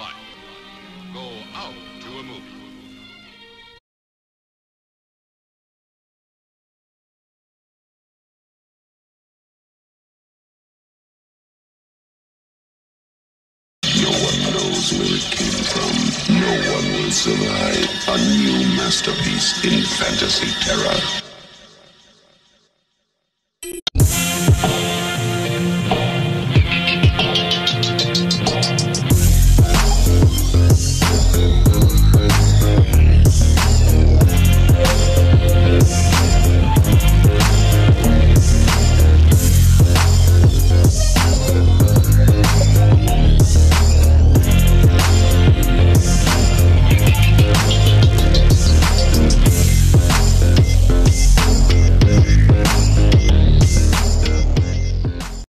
life. Go out to a movie. No one knows where it came from. No one will survive. A new masterpiece in fantasy terror.